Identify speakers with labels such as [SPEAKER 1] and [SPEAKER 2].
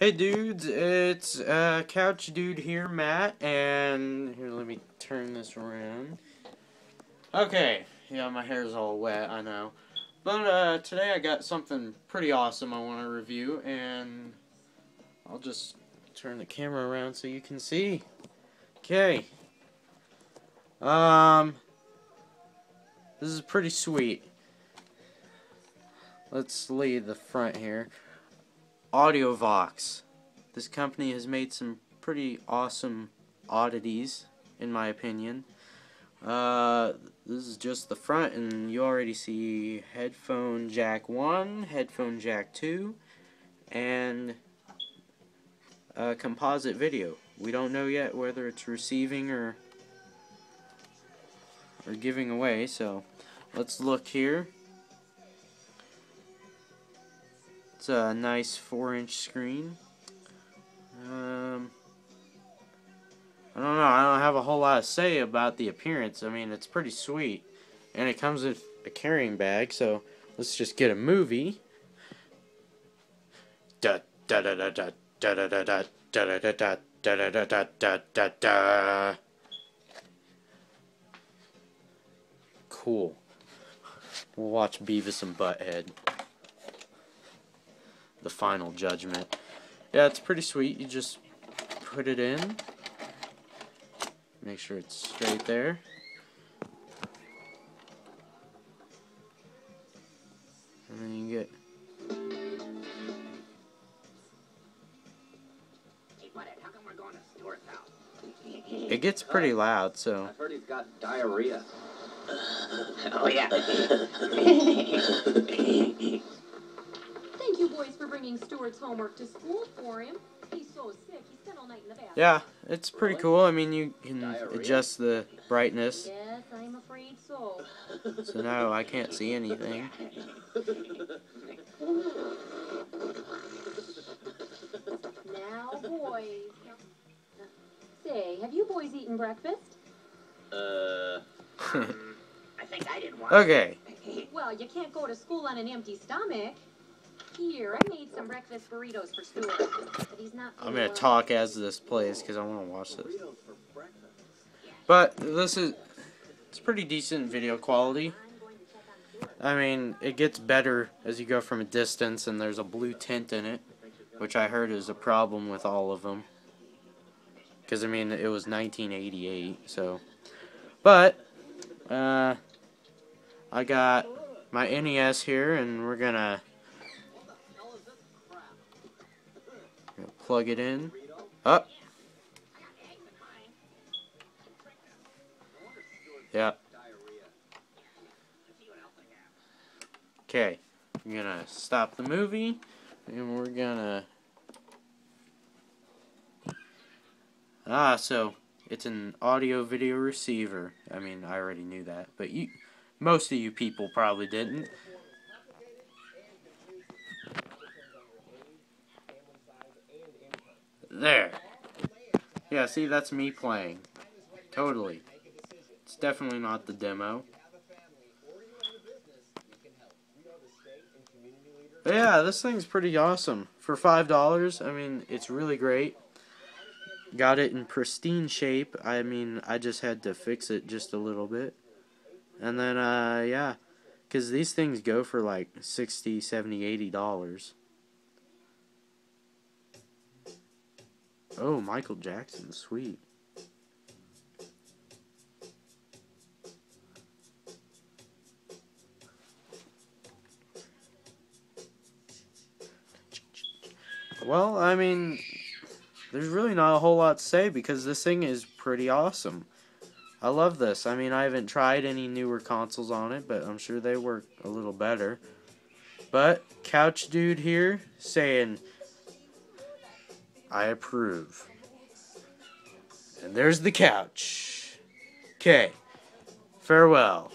[SPEAKER 1] Hey dudes, it's uh, Couch Dude here, Matt, and here, let me turn this around. Okay, yeah, my hair's all wet, I know. But uh, today I got something pretty awesome I want to review, and I'll just turn the camera around so you can see. Okay. Um, this is pretty sweet. Let's leave the front here. AudioVox. This company has made some pretty awesome oddities, in my opinion. Uh, this is just the front, and you already see headphone jack 1, headphone jack 2, and a composite video. We don't know yet whether it's receiving or or giving away, so let's look here. A nice 4 inch screen. Um, I don't know, I don't have a whole lot to say about the appearance. I mean, it's pretty sweet. And it comes with a carrying bag, so let's just get a movie. Da da da da da da da da da da da da da da da da da da Cool. We'll watch Beavis and Butthead the final judgment. Yeah, it's pretty sweet. You just put it in. Make sure it's straight there. And then you get It gets pretty loud, so.
[SPEAKER 2] I've heard he's got diarrhea.
[SPEAKER 3] oh yeah.
[SPEAKER 4] bringing Stuart's homework to school for him. He's so sick, he spent all night in the bathroom.
[SPEAKER 1] Yeah, it's pretty cool. I mean, you can Diarrhea. adjust the brightness.
[SPEAKER 4] Yes, I'm afraid so.
[SPEAKER 1] So now I can't see anything.
[SPEAKER 4] now, boys. Say, have you boys eaten breakfast?
[SPEAKER 3] Uh. I think I did one.
[SPEAKER 1] Okay.
[SPEAKER 4] Well, you can't go to school on an empty stomach. Here, I made some breakfast burritos for Stuart, but he's not.
[SPEAKER 1] I'm gonna talk as this plays because I want to watch this. But this is it's pretty decent video quality. I mean, it gets better as you go from a distance, and there's a blue tint in it, which I heard is a problem with all of them. Because I mean, it was 1988, so. But uh, I got my NES here, and we're gonna plug it in. Up. Yeah. Okay. I'm gonna stop the movie and we're gonna Ah, so it's an audio video receiver. I mean, I already knew that, but you most of you people probably didn't. There. Yeah, see, that's me playing. Totally. It's definitely not the demo. But yeah, this thing's pretty awesome. For $5, I mean, it's really great. Got it in pristine shape. I mean, I just had to fix it just a little bit. And then, uh, yeah. Because these things go for like 60 70 $80. Oh, Michael Jackson, sweet. Well, I mean, there's really not a whole lot to say because this thing is pretty awesome. I love this. I mean, I haven't tried any newer consoles on it, but I'm sure they work a little better. But, Couch Dude here saying I approve. And there's the couch. Okay. Farewell.